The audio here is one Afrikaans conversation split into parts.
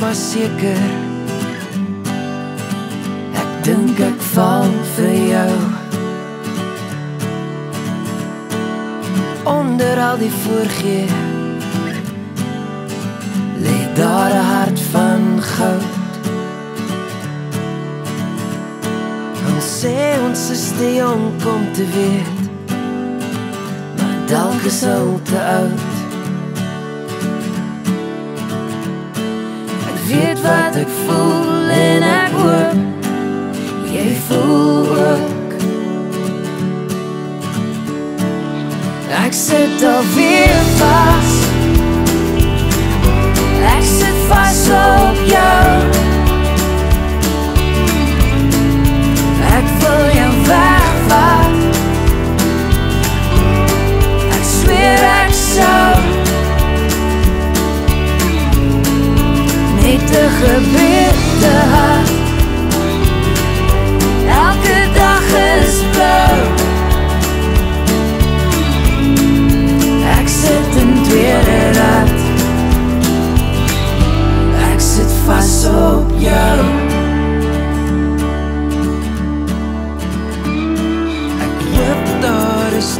maar seker. Ek dink ek val vir jou. Onder al die voorgee Lê daar 'n hart van goud. Ons sê ons is te jonk om te weet Maar dalk is al te oud weet wat ek voel en ek hoop jy voel ook. Ek sit al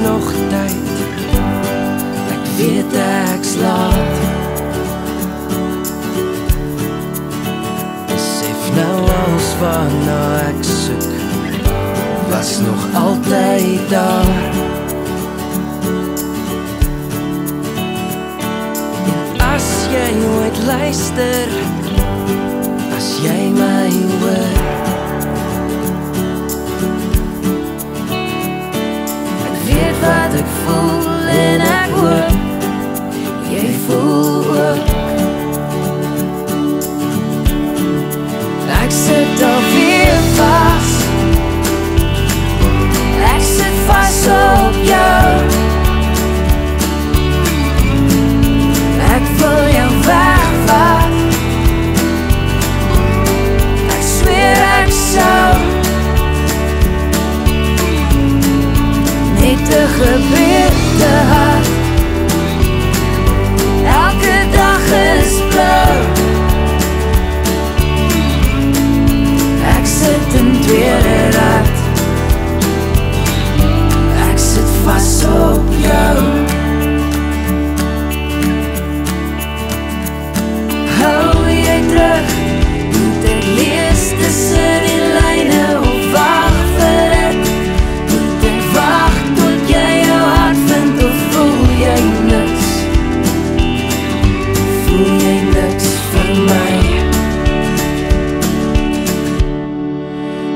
nog tyd Ek weet ek's laat nou als waarna ek soek. Was nog altyd daar. As jy ooit luister as jy weet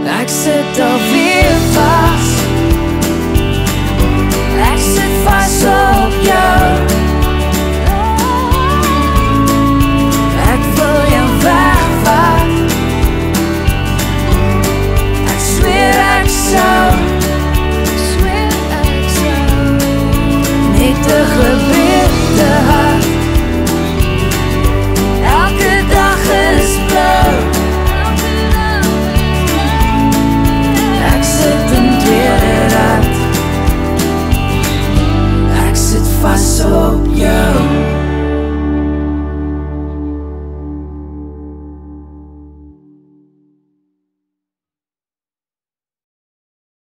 accept our